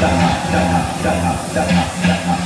Dana, dana, dana.